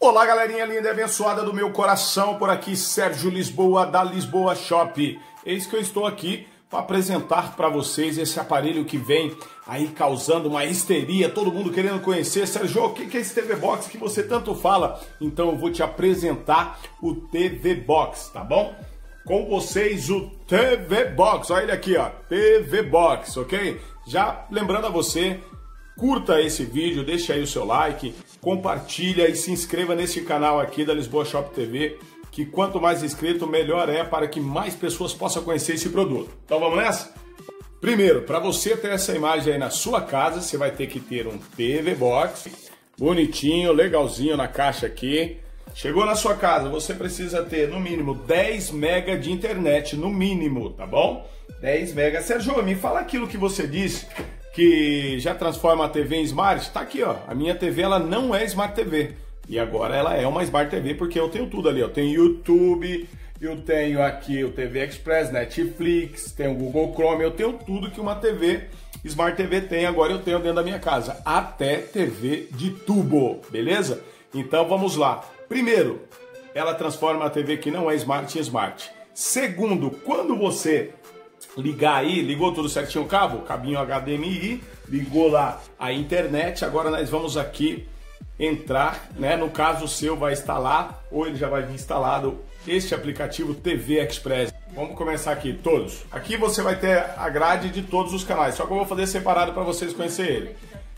Olá, galerinha linda e abençoada do meu coração, por aqui Sérgio Lisboa da Lisboa Shop. Eis que eu estou aqui para apresentar para vocês esse aparelho que vem aí causando uma histeria, todo mundo querendo conhecer. Sérgio, o que é esse TV Box que você tanto fala? Então eu vou te apresentar o TV Box, tá bom? Com vocês o TV Box, olha ele aqui, ó, TV Box, ok? Já lembrando a você Curta esse vídeo, deixe aí o seu like, compartilha e se inscreva nesse canal aqui da Lisboa Shop TV, que quanto mais inscrito, melhor é para que mais pessoas possam conhecer esse produto. Então vamos nessa? Primeiro, para você ter essa imagem aí na sua casa, você vai ter que ter um TV Box, bonitinho, legalzinho na caixa aqui. Chegou na sua casa, você precisa ter no mínimo 10 mega de internet, no mínimo, tá bom? 10 mega. Sérgio, me fala aquilo que você disse que já transforma a TV em Smart, tá aqui, ó. A minha TV ela não é Smart TV. E agora ela é uma Smart TV porque eu tenho tudo ali, eu tenho YouTube, eu tenho aqui o TV Express, Netflix, tenho o Google Chrome, eu tenho tudo que uma TV Smart TV tem, agora eu tenho dentro da minha casa, até TV de tubo, beleza? Então vamos lá. Primeiro, ela transforma a TV que não é Smart em Smart. Segundo, quando você ligar aí, ligou tudo certinho o cabo, cabinho HDMI, ligou lá a internet, agora nós vamos aqui entrar, né? No caso o seu vai instalar ou ele já vai vir instalado este aplicativo TV Express. Vamos começar aqui, todos. Aqui você vai ter a grade de todos os canais, só que eu vou fazer separado para vocês conhecerem ele.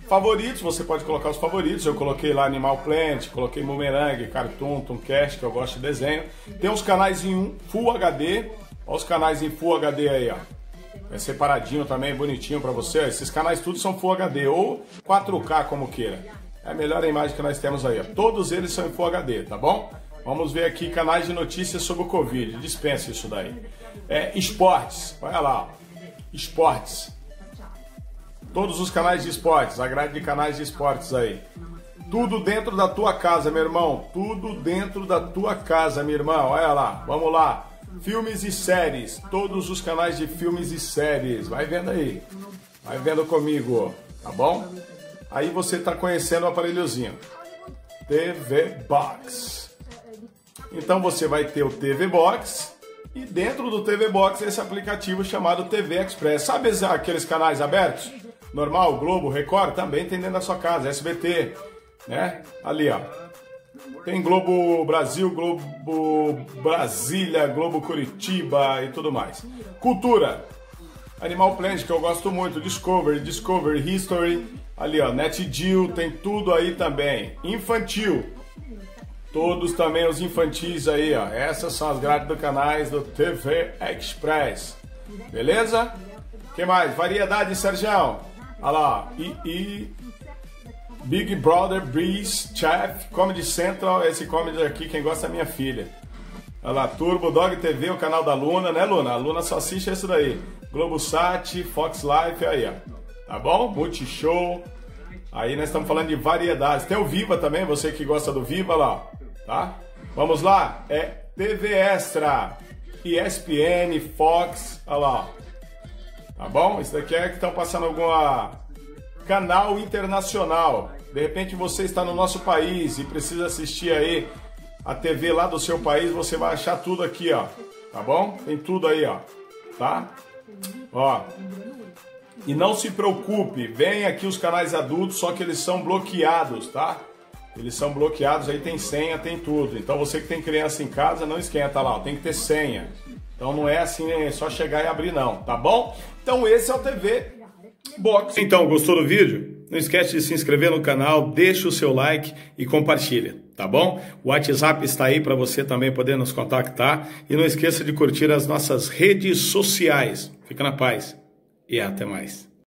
Favoritos, você pode colocar os favoritos. Eu coloquei lá Animal Plant, coloquei Boomerang, Cartoon, Tomcast, que eu gosto de desenho. Tem os canais em Full HD Olha os canais em Full HD aí, ó. É separadinho também, bonitinho para você. Esses canais tudo são Full HD ou 4K, como queira. É a melhor imagem que nós temos aí, ó. Todos eles são em Full HD, tá bom? Vamos ver aqui canais de notícias sobre o Covid. Dispensa isso daí. É, esportes, olha lá, ó. Esportes. Todos os canais de esportes, a grade de canais de esportes aí. Tudo dentro da tua casa, meu irmão. Tudo dentro da tua casa, meu irmão. Olha lá, vamos lá. Filmes e séries, todos os canais de filmes e séries. Vai vendo aí. Vai vendo comigo, tá bom? Aí você está conhecendo o aparelhozinho. TV Box. Então você vai ter o TV Box e dentro do TV Box esse aplicativo chamado TV Express. Sabe aqueles canais abertos? Normal, Globo, Record, também tem dentro da sua casa, SBT, né? Ali, ó. Tem Globo Brasil, Globo Brasília, Globo Curitiba e tudo mais. Cultura. Animal Planet, que eu gosto muito. Discovery, Discovery History. Ali, ó, NetGeo, tem tudo aí também. Infantil. Todos também os infantis aí, ó. Essas são as grades do canais do TV Express. Beleza? que mais? Variedade, Sergião. Olha lá. E, e Big Brother, Breeze, Chef, Comedy Central, esse comedy aqui, quem gosta é minha filha. Olha lá, Turbo Dog TV, o canal da Luna, né, Luna? A Luna só assiste esse daí. Globosat, Fox Life, aí, ó. Tá bom? Multishow. Aí nós estamos falando de variedades. Tem o Viva também, você que gosta do Viva lá, tá? Vamos lá? É TV Extra, ESPN, Fox, olha lá. Tá bom? Isso daqui é que estão passando alguma canal internacional. De repente você está no nosso país e precisa assistir aí a TV lá do seu país, você vai achar tudo aqui, ó. Tá bom? Tem tudo aí, ó. Tá? Ó. E não se preocupe, vem aqui os canais adultos, só que eles são bloqueados, tá? Eles são bloqueados, aí tem senha, tem tudo. Então você que tem criança em casa, não esquenta lá, tem que ter senha. Então não é assim, é só chegar e abrir não, tá bom? Então esse é o TV Box. Então, gostou do vídeo? Não esquece de se inscrever no canal, deixa o seu like e compartilha, tá bom? O WhatsApp está aí para você também poder nos contactar e não esqueça de curtir as nossas redes sociais. Fica na paz e até mais.